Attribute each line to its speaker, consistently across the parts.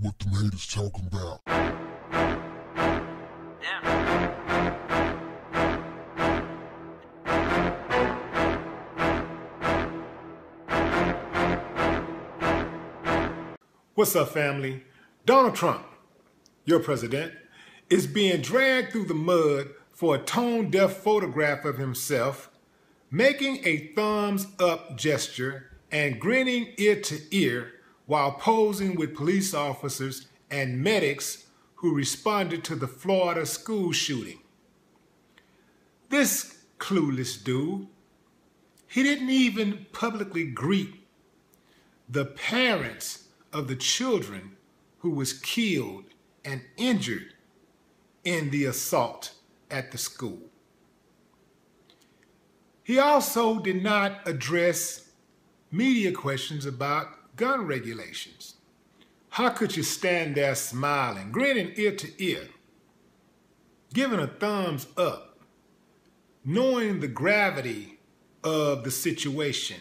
Speaker 1: what them haters talking about.
Speaker 2: What's up, family? Donald Trump, your president, is being dragged through the mud for a tone deaf photograph of himself, making a thumbs up gesture and grinning ear to ear while posing with police officers and medics who responded to the Florida school shooting. This clueless dude, he didn't even publicly greet the parents of the children who was killed and injured in the assault at the school. He also did not address media questions about gun regulations. How could you stand there smiling, grinning ear to ear, giving a thumbs up, knowing the gravity of the situation,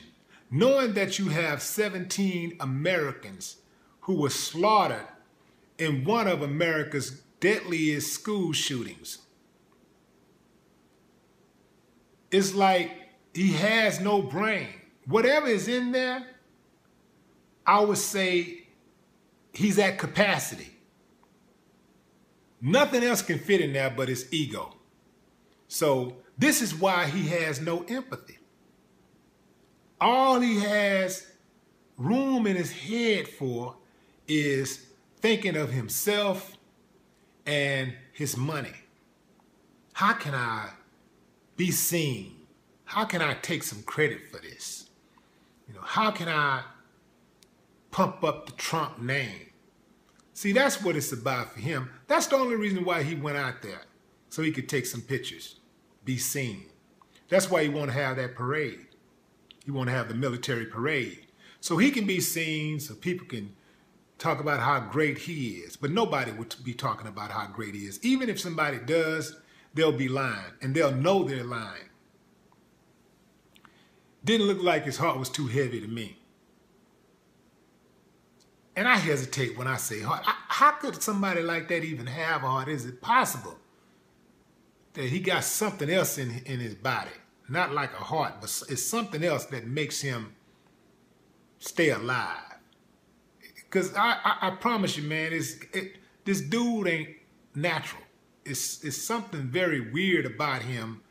Speaker 2: knowing that you have 17 Americans who were slaughtered in one of America's deadliest school shootings? It's like he has no brain. Whatever is in there, I would say he's at capacity. Nothing else can fit in there but his ego. So this is why he has no empathy. All he has room in his head for is thinking of himself and his money. How can I be seen? How can I take some credit for this? You know, how can I pump up the Trump name? See, that's what it's about for him. That's the only reason why he went out there, so he could take some pictures, be seen. That's why he want to have that parade. He want to have the military parade. So he can be seen, so people can talk about how great he is. But nobody would be talking about how great he is. Even if somebody does, they'll be lying, and they'll know they're lying. Didn't look like his heart was too heavy to me. And I hesitate when I say heart. How could somebody like that even have a heart? Is it possible that he got something else in, in his body? Not like a heart, but it's something else that makes him stay alive. Because I, I, I, promise you, man, it's, it, this dude ain't natural. It's, it's something very weird about him,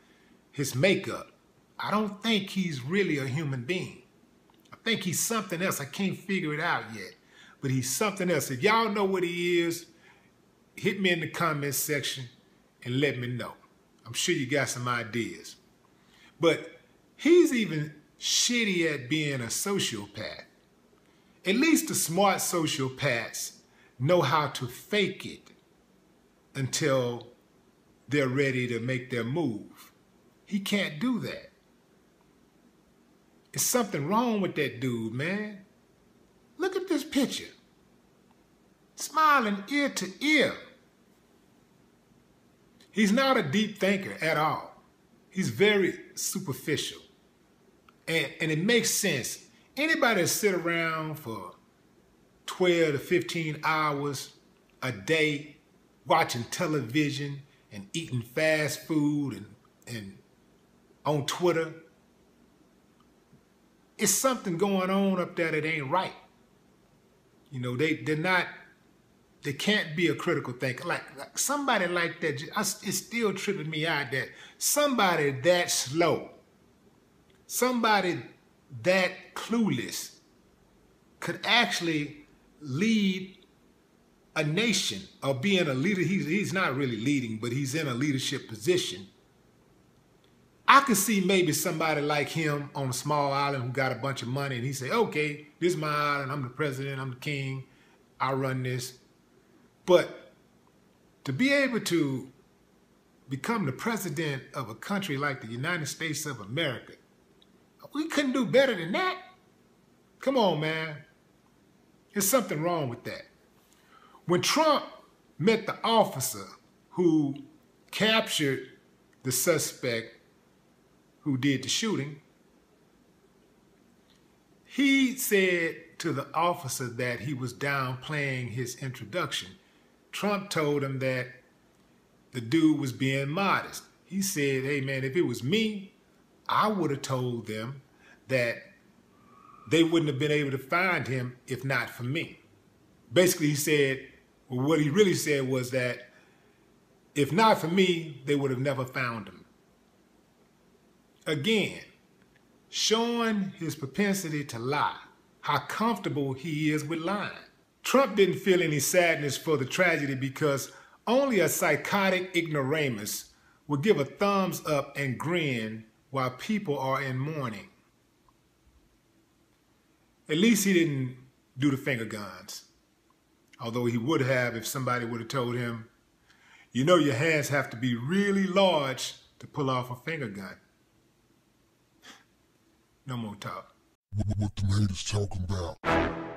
Speaker 2: his makeup. I don't think he's really a human being. I think he's something else. I can't figure it out yet. But he's something else. If y'all know what he is, hit me in the comments section and let me know. I'm sure you got some ideas. But he's even shitty at being a sociopath. At least the smart sociopaths know how to fake it until they're ready to make their move. He can't do that. It's something wrong with that dude, man. Picture. Smiling ear to ear. He's not a deep thinker at all. He's very superficial. And, and it makes sense. Anybody that sit around for 12 to 15 hours a day watching television and eating fast food and, and on Twitter it's something going on up there that ain't right. You know, they they're not they can't be a critical thinker. Like, like somebody like that, it's still tripping me out that somebody that slow, somebody that clueless could actually lead a nation or be in a leader. He's, he's not really leading, but he's in a leadership position I could see maybe somebody like him on a small island who got a bunch of money and he say, okay, this is my island, I'm the president, I'm the king, I run this. But to be able to become the president of a country like the United States of America, we couldn't do better than that. Come on, man. There's something wrong with that. When Trump met the officer who captured the suspect who did the shooting, he said to the officer that he was downplaying his introduction. Trump told him that the dude was being modest. He said, hey man, if it was me, I would have told them that they wouldn't have been able to find him if not for me. Basically, he said, well, what he really said was that if not for me, they would have never found him. Again, showing his propensity to lie, how comfortable he is with lying. Trump didn't feel any sadness for the tragedy because only a psychotic ignoramus would give a thumbs up and grin while people are in mourning. At least he didn't do the finger guns. Although he would have if somebody would have told him, you know your hands have to be really large to pull off a finger gun. No more talk.
Speaker 1: What, the haters talking about?